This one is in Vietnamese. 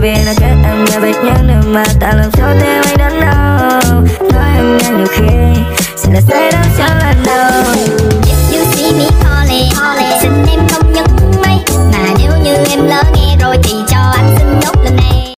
Bởi vì là chết em đã biết những điều mà ta làm cho tim anh đến đâu Nói em nghe nhiều khi Sẽ là sẽ đắm cho lần đầu If you see me calling Xin em không nhấn máy. Mà nếu như em lỡ nghe rồi thì